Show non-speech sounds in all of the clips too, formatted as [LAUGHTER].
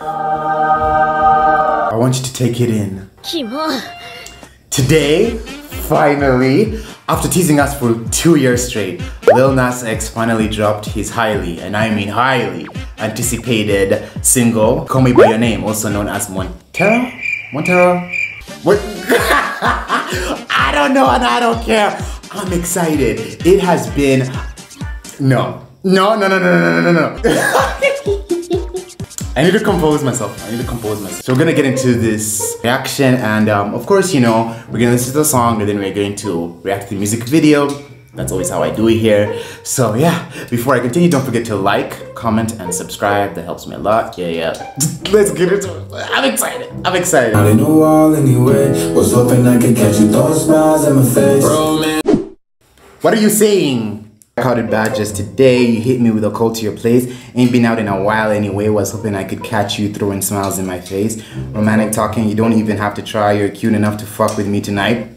I want you to take it in. Today, finally, after teasing us for two years straight, Lil Nas X finally dropped his highly, and I mean highly, anticipated single, Call Me By Your Name, also known as Montero? Montero? What? [LAUGHS] I don't know and I don't care. I'm excited. It has been, no. No, no, no, no, no, no, no, no. [LAUGHS] I need to compose myself. I need to compose myself. So we're gonna get into this reaction and um, of course, you know, we're gonna listen to the song and then we're going to react to the music video. That's always how I do it here. So yeah, before I continue, don't forget to like, comment, and subscribe. That helps me a lot. Yeah, yeah. [LAUGHS] Let's get into it. I'm excited. I'm excited. I knew all anyway. Was hoping I could catch you throwing smiles in my face. Bro, man. What are you saying? I caught it bad just today. You hit me with a call to your place. Ain't been out in a while anyway. Was hoping I could catch you throwing smiles in my face. Romantic talking, you don't even have to try. You're cute enough to fuck with me tonight.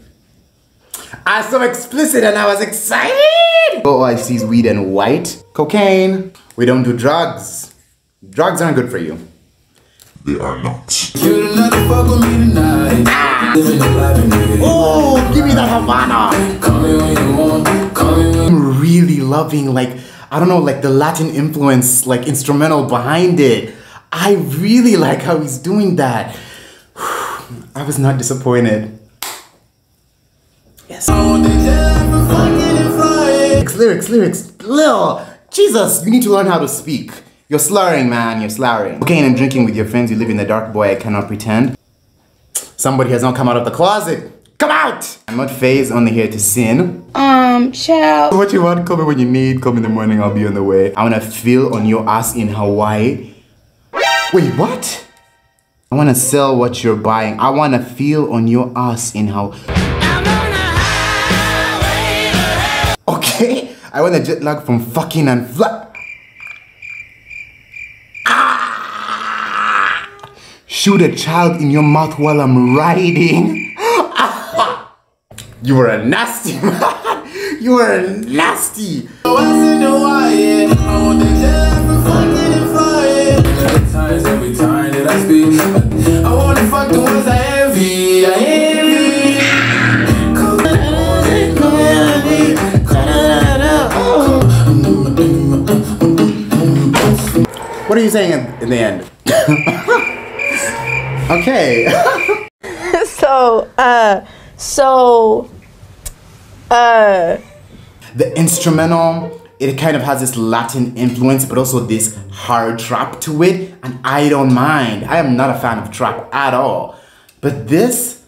I was so explicit and I was excited. All I see is weed and white. Cocaine. We don't do drugs. Drugs aren't good for you. They are not. You not fuck with me tonight. Ah. Living the life and nigga. Oh, give me that Havana. Call me when you want. Call me when I'm really loving like, I don't know, like the Latin influence, like instrumental behind it. I really like how he's doing that. [SIGHS] I was not disappointed. Yes. Lyrics, lyrics, lyrics. Lil, Jesus, you need to learn how to speak. You're slurring, man, you're slurring. Cocaine and drinking with your friends, you live in the dark, boy, I cannot pretend. Somebody has not come out of the closet. Come out! I'm not phased, only here to sin. Um, child. What you want, call me when you need, call me in the morning, I'll be on the way. I wanna feel on your ass in Hawaii. Wait, what? I wanna sell what you're buying. I wanna feel on your ass in Hawaii. Okay, I want a jet lag from fucking and flat. Ah! Shoot a child in your mouth while I'm riding. You were a nasty [LAUGHS] man. You were a nasty. What are you saying in, in the end? [LAUGHS] okay. [LAUGHS] So, uh, so, uh, the instrumental it kind of has this latin influence but also this hard trap to it and i don't mind. I am not a fan of trap at all. But this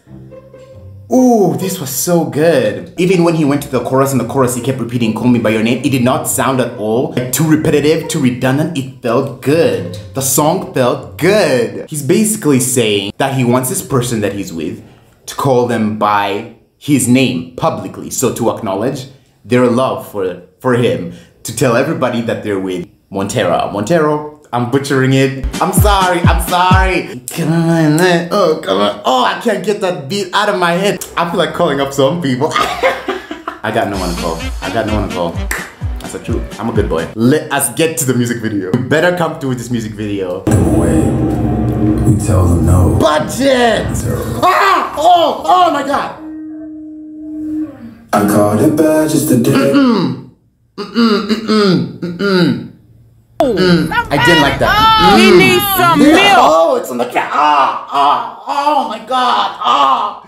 ooh this was so good. Even when he went to the chorus and the chorus he kept repeating call me by your name it did not sound at all like, too repetitive too redundant. It felt good. The song felt good. He's basically saying that he wants this person that he's with to call them by his name publicly so to acknowledge their love for for him to tell everybody that they're with Montero. Montero, I'm butchering it. I'm sorry, I'm sorry. Come on, oh, come on. Oh, I can't get that beat out of my head. I feel like calling up some people. [LAUGHS] I got no one to call. I got no one to call. That's the truth. I'm a good boy. Let us get to the music video. You better come through with this music video. Wait, we tell them no. Budget! Ah! Oh, oh my god! I called it bad just a day. I didn't like that. he needs some milk. Oh, it's on the cat. Ah, ah, oh my god. Ah.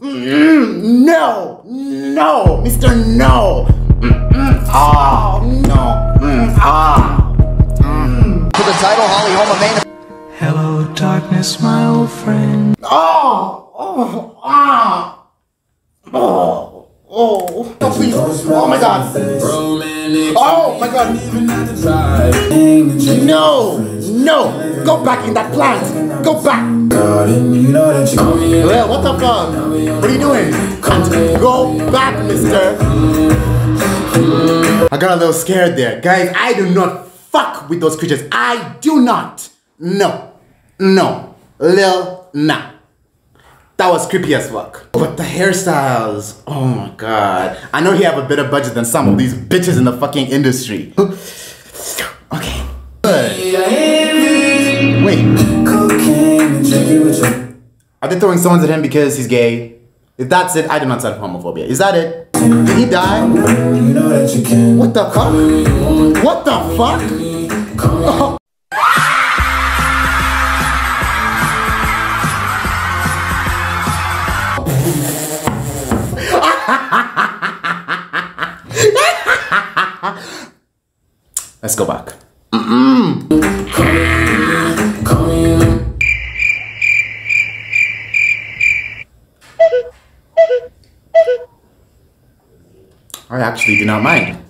Mm, no, no, Mr. No. Mm-mm. Oh, no. Mm, ah. To the title, Holly Holm, main Hello, darkness, my old friend. Oh, oh, ah. Oh, oh. Oh, please. Oh my god. Oh my god. Even at the drive. No, no. Go back in that plant. Go back. Garden, you know that you call me. Well, what the fuck? What are you doing? Go back, mister. I got a little scared there. Guys, I do not fuck with those creatures. I do not. No. No. Lil, nah. That was creepy as fuck. But the hairstyles, oh my god. I know he have a better budget than some of these bitches in the fucking industry. [GASPS] Okay. Good. Wait, are they throwing stones at him because he's gay? If that's it, I do not side homophobia. Is that it? Did he die? What the fuck? What the fuck? [LAUGHS] Let's go back. Me. I actually do not mind.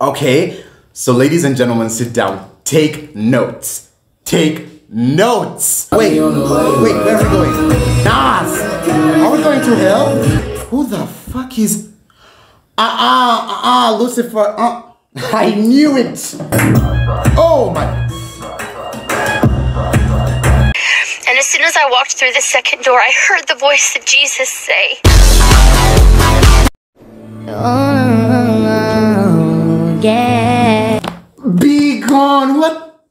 Okay, so ladies and gentlemen, sit down. Take notes. Take notes. Wait, wait, where are we going? Nas! Are we going to hell? Who the fuck is. Uh uh, uh uh, Lucifer. Uh, I knew it! Oh my. And as soon as I walked through the second door, I heard the voice of Jesus say, Be gone! What?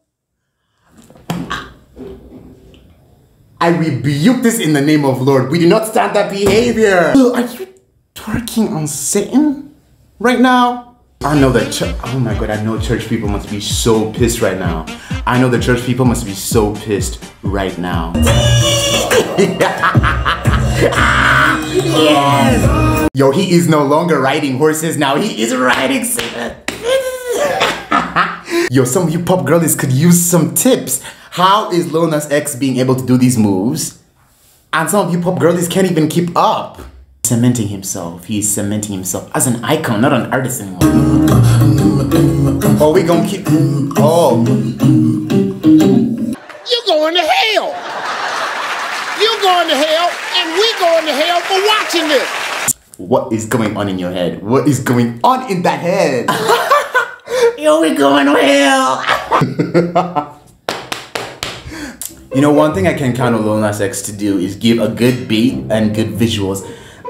I rebuke this in the name of Lord. We do not stand that behavior. Are you twerking on Satan right now? I know that. Oh my god, I know church people must be so pissed right now. I know the church people must be so pissed right now. yes! [LAUGHS] Yo, he is no longer riding horses now. He is riding. [LAUGHS] Yo, some of you pop girlies could use some tips. How is Lil Nas X being able to do these moves? And some of you pop girlies can't even keep up. Cementing himself. He's cementing himself as an icon, not an artist anymore. Oh, we gonna keep. Oh. You're going to hell. You're going to hell, and we're going to hell for watching this. What is going on in your head? What is going on in that head? [LAUGHS] Yo, we going to hell. [LAUGHS] you know, one thing I can count on Lil Nas X to do is give a good beat and good visuals.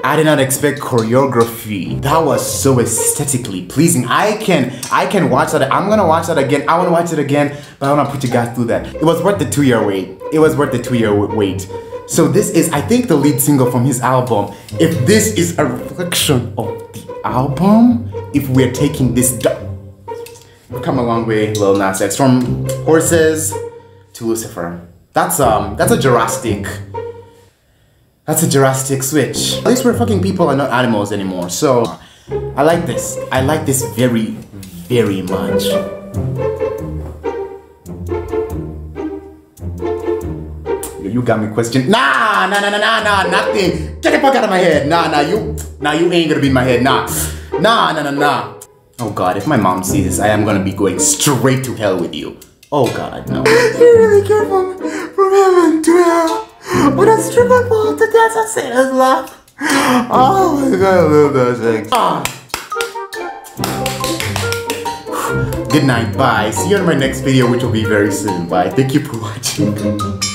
I did not expect choreography. That was so aesthetically pleasing. I can I can watch that. I'm gonna watch that again. I wanna watch it again, but I wanna put you guys through that. It was worth the two year wait. It was worth the two year wait. So this is, I think, the lead single from his album. If this is a reflection of the album, if we're taking this, we've come a long way, Lil Nas X, from horses to Lucifer. That's um, that's a drastic. That's a drastic switch. At least we're fucking people and not animals anymore. So I like this. I like this very, very much. Yo, You got me questioning. Nah, nah, nah, nah, nah, nah, nothing. Get the fuck out of my head. Nah, nah, you, nah, you ain't gonna be in my head. Nah, nah, nah, nah, nah. Oh God, if my mom sees this, I am gonna be going straight to hell with you. Oh God, no. You really care from, from heaven to hell. [GASPS] With a stripper pole to dance on Satan's lap. Oh my God, I love that thing. Ah. Good night, bye. See you on my next video, which will be very soon. Bye. Thank you for [LAUGHS] watching.